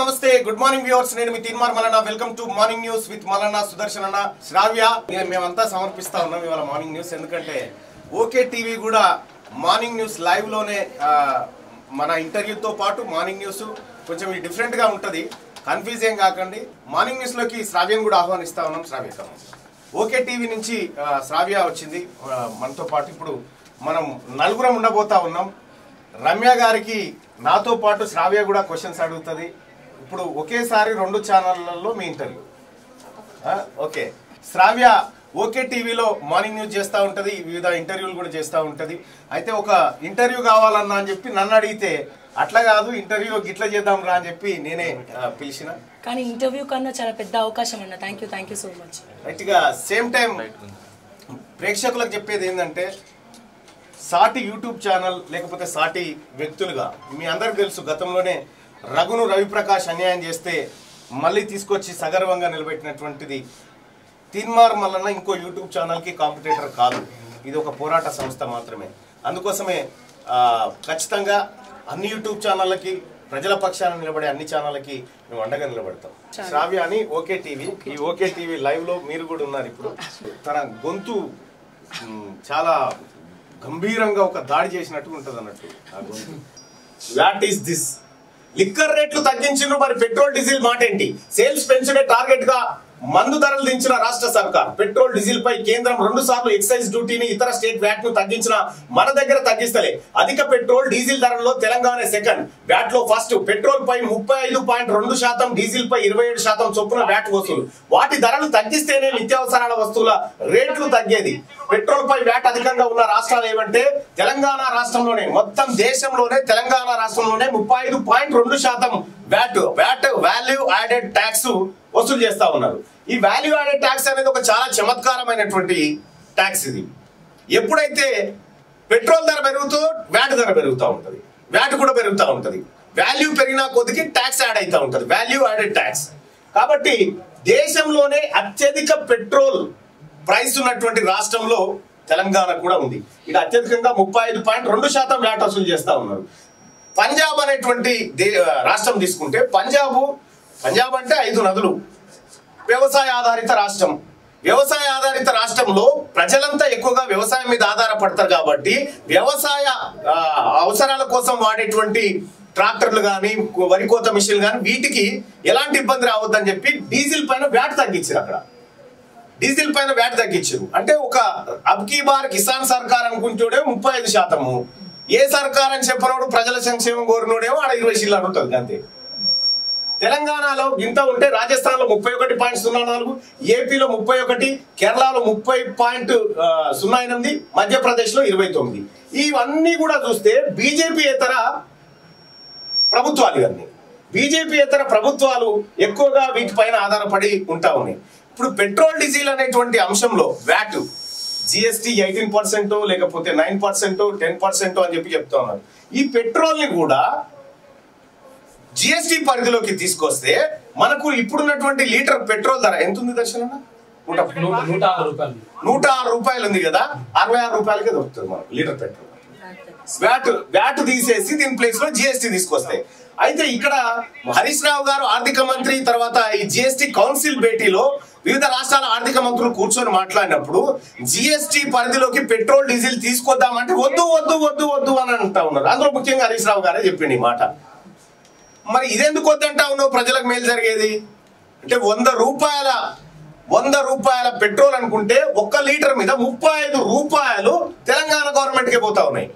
నమస్తే. Good morning viewers నేను మీ Teenmar Mallanna welcome to morning news with Mallanna Sudarshan అన్న శ్రావ్య. మేమంతా సమర్పిస్తా ఉన్నాం ఇవాళ మార్నింగ్ న్యూస్ ఎందుకంటే ఓకే టీవీ కూడా మార్నింగ్ న్యూస్ లైవ్లోనే మన ఇంటర్వ్యూతో పాటు మార్నింగ్ న్యూస్ కొంచెం డిఫరెంట్గా ఉంటది. కన్ఫ్యూజ్ ఏం కాకండి. మార్నింగ్ న్యూస్లోకి శ్రావ్యను కూడా ఆహ్వానిస్తా ఉన్నాం. శ్రావ్య ఓకే టీవీ నుంచి శ్రావ్య వచ్చింది. మనతో పాటు ఇప్పుడు మనం నలుగురం ఉండబోతా ఉన్నాం. రమ్య గారికి నాతో పాటు శ్రావ్య కూడా క్వశ్చన్స్ అడుగుతుంది. ఇప్పుడు ఒకేసారి రెండు ఛానళ్ళలో మీ ఇంటర్వ్యూ. ఓకే. శ్రావ్య ఓకే టీవీలో మార్నింగ్ న్యూస్ చేస్తూ ఉంటుంది వివిధ ఇంటర్వ్యూలు కూడా చేస్తూ ఉంటుంది. అయితే ఒక ఇంటర్వ్యూ కావాలన్నా అని చెప్పి నన్ను అడిగితే అట్లా కాదు ఇంటర్వ్యూ గిట్లా చేద్దాం రా అని చెప్పి నేనే పిలిచిన. కానీ ఇంటర్వ్యూ కన్నా చాలా పెద్ద అవకాశం అన్న. Thank you thank you so much రైట్గా same time ప్రేక్షకులకు చెప్పేది ఏంటంటే సాటి యూట్యూబ్ ఛానల్ లేకపోతే సాటి వ్యక్తులుగా మీ అందరికి తెలుసు గతంలోనే రఘును రవిప్రకాష్ అన్యాయం చేస్తే మళ్ళీ తీసుకొచ్చి సగర్వంగా నిలబెట్టినటువంటిది తీన్మార్ మల్లన్న ఇంకో యూట్యూబ్ ఛానల్కి కాంపిటేటర్ కాదు. ఇది ఒక పోరాట సంస్థ మాత్రమే. అందుకోసమే ఖచ్చితంగా అన్ని యూట్యూబ్ ఛానళ్ళకి ప్రజల పక్షాన నిలబడే అన్ని ఛానళ్ళకి మేము అండగా నిలబడతాం. శ్రావ్య అని ఓకే టీవీ. ఈ ఓకే టీవీ లైవ్లో మీరు కూడా ఉన్నారు ఇప్పుడు. తన గొంతు చాలా గంభీరంగా ఒక దాడి చేసినట్టు ఉంటది అన్నట్టు ఆ గొంతు. వాట్ ఈస్ దిస్ లిక్కర్ రేట్లు తగ్గించిన మరి పెట్రోల్ డీజిల్ మాట ఏంటి సేల్స్ పెంచుడే టార్గెట్గా మందు ధరలు దించిన రాష్ట్ర సర్కార్. పెట్రోల్ డీజిల్ పై కేంద్రం రెండు సార్లు ఎక్సైజ్ డ్యూటీని ఇతర స్టేట్ వ్యాట్ను తగ్గించిన మన దగ్గర తగ్గిస్తలే. అధిక పెట్రోల్ డీజిల్ ధరల్లో తెలంగాణ సెకండ్. వ్యాట్లో ఫస్ట్. పెట్రోల్ పై ముప్పై ఐదు పాయింట్ రెండు శాతం డీజిల్ పై ఇరవై ఏడు శాతం చొప్పున వ్యాట్ వసూలు. వాటి ధరలు తగ్గిస్తేనే నిత్యావసరాల వస్తువుల రేట్లు తగ్గేది. పెట్రోల్ పై వ్యాట్ అధికంగా ఉన్న రాష్ట్రాలు ఏమంటే తెలంగాణ రాష్ట్రంలోనే మొత్తం దేశంలోనే తెలంగాణ రాష్ట్రంలోనే ముప్పై ఐదు పాయింట్ రెండు శాతం VAT VAT value added tax వసూలు చేస్తా ఉన్నారు. ఈ వాల్యూ యాడెడ్ ట్యాక్స్ అనేది ఒక చాలా చమత్కారమైనటువంటి ట్యాక్స్ ఇది. ఎప్పుడైతే పెట్రోల్ ధర పెరుగుతూ వ్యాట్ ధర పెరుగుతూ ఉంటుంది. వ్యాట్ కూడా పెరుగుతూ ఉంటుంది. వాల్యూ పెరిగిన కొద్దికి ట్యాక్స్ యాడ్ అవుతూ ఉంటుంది. వాల్యూ యాడెడ్ ట్యాక్స్ కాబట్టి దేశంలోనే అత్యధిక పెట్రోల్ ప్రైస్ ఉన్నటువంటి రాష్ట్రంలో తెలంగాణ కూడా ఉంది. ఇది అత్యధికంగా ముప్పై ఐదు పాయింట్ రెండు శాతం వ్యాట్ వసూలు చేస్తూ ఉన్నారు. పంజాబ్ అనేటువంటి దే- రాష్ట్రం తీసుకుంటే పంజాబ్ పంజాబ్ అంటే ఐదు నదులు. వ్యవసాయ ఆధారిత రాష్ట్రం. వ్యవసాయ ఆధారిత రాష్ట్రంలో ప్రజలంతా ఎక్కువగా వ్యవసాయం మీద ఆధారపడతారు కాబట్టి వ్యవసాయ అవసరాల కోసం వాడేటువంటి ట్రాక్టర్లు కానీ వరి కోత మిషన్లు కానీ వీటికి ఎలాంటి ఇబ్బంది రావద్దని చెప్పి డీజిల్ పైన వ్యాట్ తగ్గించారు అక్కడ. డీజిల్ పైన వ్యాట్ తగ్గించారు. అంటే ఒక అబ్కీ బార్ కిసాన్ సర్కార్ అనుకుంటూడే ముప్పై ఐదు శాతము. ఏ సర్కార్ అని చెప్పినోడు ప్రజల సంక్షేమం కోరినోడేమో ఆడ ఇరవై శిల్లాలు ఉంటుంది అంతే. తెలంగాణలో ఇంత ఉంటే రాజస్థాన్లో ముప్పై ఒకటి పాయింట్ సున్నా నాలుగు ఏపీలో ముప్పై ఒకటి కేరళలో ముప్పై పాయింట్ సున్నా ఎనిమిది మధ్యప్రదేశ్లో ఇరవై తొమ్మిది. ఇవన్నీ కూడా చూస్తే బీజేపీ ఇతర ప్రభుత్వాలు ఇవన్నీ. బీజేపీ ఇతర ప్రభుత్వాలు ఎక్కువగా వీటిపైన ఆధారపడి ఉంటా ఉన్నాయి. ఇప్పుడు పెట్రోల్ డీజిల్ అనేటువంటి అంశంలో వ్యాట్ జిఎస్టీ ఎయిటీన్ పర్సెంట్ లేకపోతే నైన్ పర్సెంట్ టెన్ పర్సెంట్ అని చెప్పి చెప్తా ఉన్నారు. ఈ పెట్రోల్ని కూడా జిఎస్టీ పరిధిలోకి తీసుకొస్తే మనకు ఇప్పుడున్నటువంటి లీటర్ పెట్రోల్ ధర ఎంత ఉంది దర్శన నూట ఆరు. రూపాయలు. ఉంది కదా అరవై ఆరు రూపాయలకే దొరుకుతుంది మనకు లీటర్ పెట్రోల్. వ్యాట్ వ్యాట్ తీసేసి దీని ప్లేస్లో జిఎస్టీ తీసుకొస్తాయి అయితే ఇక్కడ హరీష్ రావు గారు ఆర్థిక మంత్రి తర్వాత ఈ జిఎస్టీ కౌన్సిల్ భేటీలో వివిధ రాష్ట్రాల ఆర్థిక మంత్రులు కూర్చొని మాట్లాడినప్పుడు జిఎస్టీ పరిధిలోకి పెట్రోల్ డీజిల్ తీసుకొద్దామంటే వద్దు వద్దు వద్దు వద్దు అని అంటా ఉన్నారు. అందులో ముఖ్యంగా హరీష్ రావు గారే చెప్పింది ఈ మాట. మరి ఇదెందుకు వద్దంటావు నువ్వు ప్రజలకు మేలు జరిగేది? అంటే వంద రూపాయల వంద రూపాయల పెట్రోల్ అనుకుంటే ఒక్క లీటర్ మీద ముప్పై ఐదు రూపాయలు తెలంగాణ గవర్నమెంట్కి పోతా ఉన్నాయి.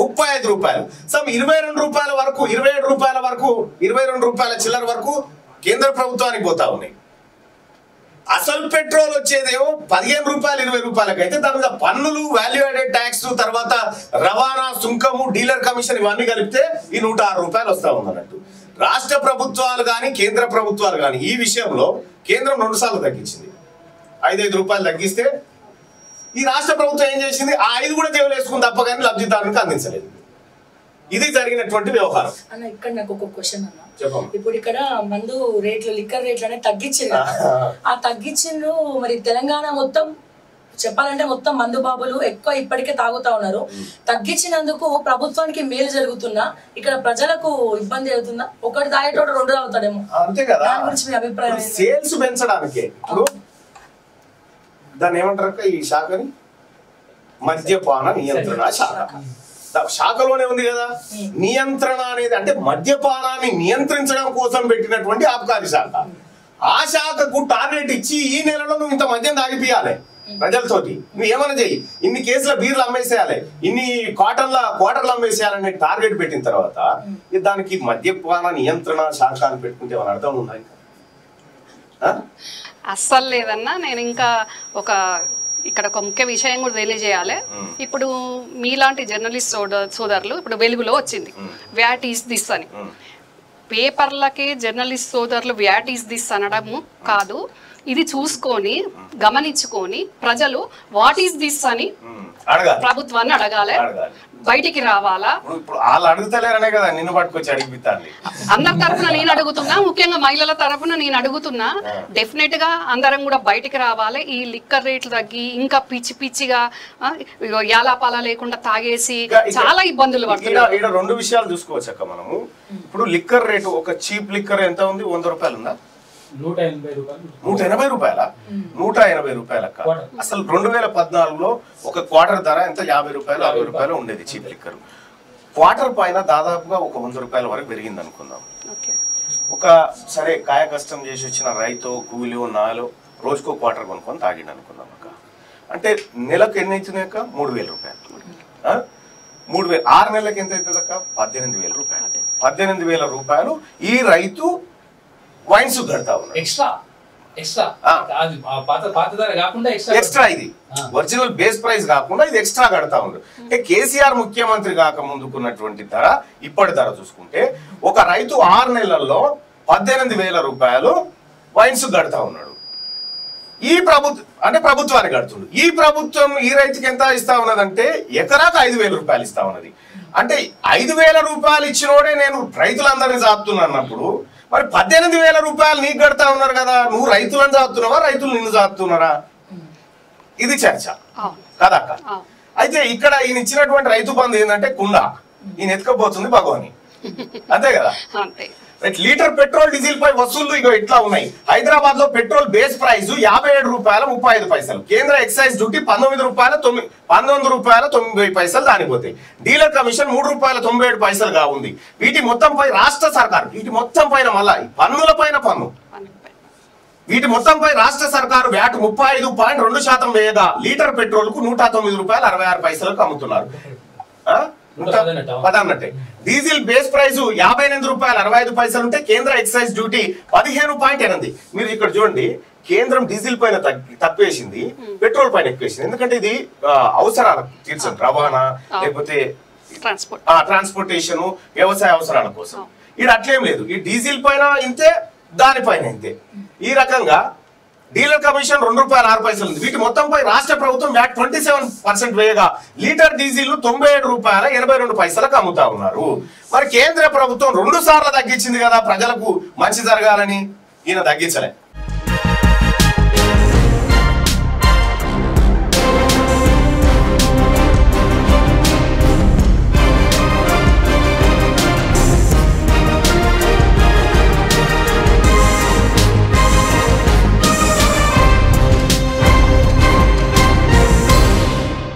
ముప్పై ఐదు రూపాయలు. సమ్ ఇరవై రెండు రూపాయల వరకు ఇరవై ఏడు రూపాయల వరకు ఇరవై రెండు రూపాయల చిల్లర వరకు కేంద్ర ప్రభుత్వానికి పోతా ఉన్నాయి. అసలు పెట్రోల్ వచ్చేదేమో పదిహేను రూపాయలు ఇరవై రూపాయలకు అయితే దాని మీద పన్నులు వాల్యూ యాడెడ్ ట్యాక్స్ తర్వాత రవాణా సుంకము డీలర్ కమిషన్ ఇవన్నీ కలిపితే ఈ నూట ఆరు రూపాయలు వస్తా ఉందన్నట్టు. రాష్ట్ర ప్రభుత్వాలు కానీ కేంద్ర ప్రభుత్వాలు కానీ ఈ విషయంలో కేంద్రం రెండు సార్లు తగ్గించింది. ఐదైదు రూపాయలు తగ్గిస్తే ఈ రాష్ట్ర ప్రభుత్వం ఏం చేసింది? ఆ ఐదు కూడా జేబులు వేసుకుని తప్ప కానీ లబ్ధిదారునికి అందించలేదు. ఇది జరిగినటువంటి వ్యవహారం. అన్న ఇక్కడ నాకు ఒక క్వశ్చన్ అన్న. ఇప్పుడు ఇక్కడ మందు రేట్లు లిక్కర్ రేట్లు అనేది తగ్గించారు కదా. ఆ తగ్గించిండ్రు మరి తెలంగాణ మొత్తం చెప్పాలంటే మొత్తం మందు బాబులు ఎక్కువ ఇప్పటికే తాగుతా ఉన్నారు. తగ్గించినందుకు ప్రభుత్వానికి మేలు జరుగుతుందా ఇక్కడ ప్రజలకు ఇబ్బంది అవుతుందా ఒకటి తాగేటోడు రెండు తాగుతాడేమో. అంతే కదా? దాని గురించి మీ అభిప్రాయం? సేల్స్ పెంచడానికి. ఇప్పుడు దాన్ని ఏమంటారు ఈ శాఖని? మద్యపాన నియంత్రణ శాఖ. శాఖలోనే ఉంది కదా? నియంత్రణ అనేది అంటే మద్యపానాన్ని నియంత్రించడం కోసం పెట్టినటువంటి ఆబ్కారీ శాఖ. ఆ శాఖకు టార్గెట్ ఇచ్చి ఈ నెలలో నువ్వు ఇంత మద్యం తాగిపియాలి ప్రజలతోటి. నువ్వు ఏమైనా చెయ్యి. ఇన్ని కేసుల బీర్లు అమ్మేసేయాలి. ఇన్ని కాటన్ల క్వార్టర్లు అమ్మేసేయాలనే టార్గెట్ పెట్టిన తర్వాత దానికి మద్యపాన నియంత్రణ శాఖ అని పెట్టుకుంటే ఏమైనా అర్థం ఉందా ఇంకా? అస్సలు లేదన్నా. నేను ఇంకా ఒక ఇక్కడ ఒక ముఖ్య విషయం కూడా తెలియజేయాలి. ఇప్పుడు మీలాంటి జర్నలిస్ట్ సోద- సోదరులు ఇప్పుడు వెలుగులో వచ్చింది. వ్యాట్ ఈస్ దిస్ అని. పేపర్లకి జర్నలిస్ట్ సోదరులు వ్యాట్ ఈస్ దిస్ అనడము కాదు. ఇది చూసుకొని గమనించుకొని ప్రజలు వాట్ ఈస్ దిస్ అని ప్రభుత్వాన్ని అడగాలి. బయటికి రావాలా? వాళ్ళు అడుగుతలేరనే కదా నిన్ను పట్టుకొచ్చి అందరి తరఫున నేను అడుగుతున్నా ముఖ్యంగా మహిళల తరఫున నేను అడుగుతున్నా డెఫినెట్గా అందరం కూడా బయటికి రావాలి. ఈ లిక్కర్ రేట్లు తగ్గి ఇంకా పిచ్చి పిచ్చిగా యాలాపాలా లేకుండా తాగేసి చాలా ఇబ్బందులు పడుతున్నారు. రెండు విషయాలు చూసుకోవచ్చు అక్క మనము ఇప్పుడు లిక్కర్ రేటు ఒక చీప్ లిక్కర్ ఎంత ఉంది? వంద రూపాయలు ఉందా? నూట ఎనభై రూపాయలు. నూట ఎనభై రూపాయల? నూట ఎనభై రూపాయలక్క Quarter. అసలు రెండు వేల పద్నాలుగులో ఒక క్వార్టర్ ధర ఎంత? యాభై రూపాయలు అరవై రూపాయలు. ఉండేది చీప్ లిక్కర్ క్వార్టర్ పైన దాదాపుగా ఒక వంద రూపాయల వరకు పెరిగింది అనుకుందాం. ఓకే. ఒక సరే కాయ కష్టం చేసి వచ్చిన రైతు కూలియో నాలో రోజుకో క్వార్టర్ కొనుక్కొని తాగిండు అనుకుందాం అక్క. అంటే నెలకు ఎన్ని అవుతున్నాయి అక్క? మూడు వేల రూపాయలు. ఆ? మూడు వేలు. ఆరు నెలలకు ఎంత అవుతుంది అక్క? పద్దెనిమిది వేల రూపాయలు. పద్దెనిమిది వేల రూపాయలు ఈ రైతు వైన్స్ కడతా ఉన్నాడు. Extra extra. కాకుండా ఎక్స్ట్రా ఇది. ఒరిజినల్ బేస్ ప్రైస్ కాకుండా ఇది ఎక్స్ట్రా కడతా ఉండు అంటే కేసీఆర్ ముఖ్యమంత్రి కాక ముందుకున్నటువంటి ధర ఇప్పటి ధర చూసుకుంటే ఒక రైతు ఆరు నెలల్లో పద్దెనిమిది వేల రూపాయలు వైన్స్ కడతా ఉన్నాడు. ఈ ప్రభుత్వం అంటే ప్రభుత్వానికి కడుతుంది ఈ ప్రభుత్వం ఈ రైతుకి ఎంత ఇస్తా ఉన్నదంటే ఎకరాకు ఐదు వేల రూపాయలు ఇస్తా ఉన్నది. అంటే ఐదు వేల రూపాయలు ఇచ్చినోడే నేను రైతులందరినీ చాపుతున్నా అన్నప్పుడు మరి పద్దెనిమిది వేల రూపాయలు నీకు కడతా ఉన్నారు కదా. నువ్వు రైతులను చాపుతున్నావా రైతులు నిన్ను చాపుతున్నారా ఇది చర్చ. కదక్క. అయితే ఇక్కడ ఈయన ఇచ్చినటువంటి రైతు బంధు ఏంటంటే కుండ. ఈయన ఎత్తుకపోతుంది భగవాని. అంతే కదా? లీటర్ పెట్రోల్ డీజిల్ పై వసూళ్ళు ఇగో ఇట్లా ఉన్నాయి? హైదరాబాద్లో పెట్రోల్ బేస్ ప్రైస్ యాభై ఏడు రూపాయల ముప్పై ఐదు పైసలు. కేంద్ర ఎక్సైజ్ డ్యూటీ పంతొమ్మిది రూపాయల తొమ్మిది పంతొమ్మిది రూపాయల తొమ్మిది పైసలు దానిపోతాయి డీలర్ కమిషన్ మూడు రూపాయల తొంభై ఏడు పైసలుగా ఉంది. వీటి మొత్తం పై రాష్ట్ర సర్కారు వీటి మొత్తం పైన మళ్ళా ఈ పన్నుల పైన పన్ను. వీటి మొత్తంపై రాష్ట్ర సర్కారు వ్యాట్ ముప్పై ఐదు పాయింట్ రెండు శాతం వేయగా లీటర్ పెట్రోల్కు నూట తొమ్మిది రూపాయలు అరవై ఆరు పైసలకు అమ్ముతున్నారు. డీజిల్ బేస్ ప్రైస్ యాభై ఎనిమిది రూపాయలు అరవై ఐదు పైసలు ఉంటే కేంద్ర ఎక్సైజ్ డ్యూటీ పదిహేను పాయింట్ ఎనిమిది. మీరు ఇక్కడ చూడండి కేంద్రం డీజిల్ పైన తగ్గి- తక్కువేసింది పెట్రోల్ పైన ఎక్కువేసింది. ఎందుకంటే ఇది ఆ, అవసరాలకు తీర్చండి రవాణా లేకపోతే ట్రాన్స్పోర్ట్ ఆ ట్రాన్స్పోర్టేషన్ వ్యవసాయ అవసరాల కోసం. ఇది అట్లేం లేదు. ఈ డీజిల్ పైన ఇంతే దానిపైన ఇంతే. ఈ రకంగా డీలర్ కమిషన్ రెండు రూపాయల ఆరు పైసలు ఉంది. వీటి మొత్తంపై రాష్ట్ర ప్రభుత్వం వ్యాట్ ట్వంటీ సెవెన్ పర్సెంట్ వేయగా లీటర్ డీజిల్ తొంభై ఏడు రూపాయల ఎనభై రెండు పైసలకు అమ్ముతా ఉన్నారు. మరి కేంద్ర ప్రభుత్వం రెండు సార్లు తగ్గించింది కదా ప్రజలకు మంచి జరగాలని ఈయన తగ్గించలే.